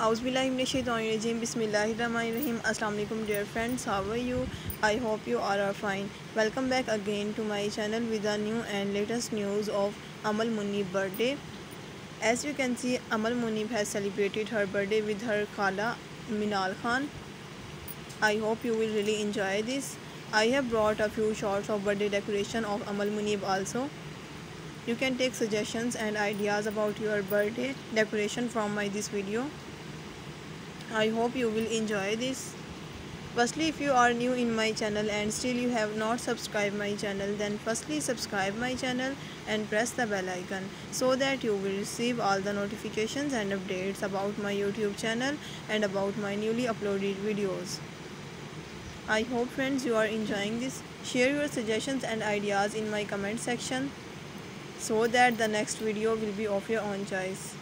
Auzubillahiminashaitanirajim Bismillahirrahmanirrahim. Assalamualaikum dear friends. How are you? I hope you all are fine. Welcome back again to my channel with the new and latest news of Amal Muneeb birthday. As you can see Amal Muneeb has celebrated her birthday with her Khala Minal Khan. I hope you will really enjoy this. I have brought a few shots of birthday decoration of Amal Muneeb also. You can take suggestions and ideas about your birthday decoration from my this video I hope you will enjoy this. Firstly, if you are new in my channel and still you have not subscribed my channel, then firstly subscribe my channel and press the bell icon so that you will receive all the notifications and updates about my YouTube channel and about my newly uploaded videos. I hope friends you are enjoying this. Share your suggestions and ideas in my comment section so that the next video will be of your own choice.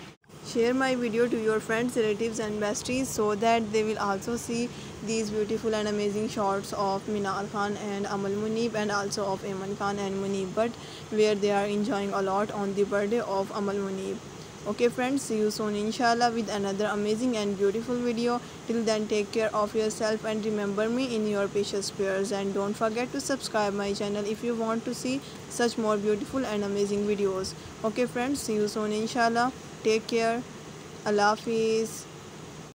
Share my video to your friends, relatives and besties so that they will also see these beautiful and amazing shots of Minal Khan and Amal Muneeb and also of Aiman Khan and Muneeb Butt where they are enjoying a lot on the birthday of Amal Muneeb. Okay friends, see you soon inshallah with another amazing and beautiful video. Till then take care of yourself and remember me in your precious prayers and don't forget to subscribe my channel if you want to see such more beautiful and amazing videos. Okay friends, see you soon inshallah. Take care. Allah Hafiz.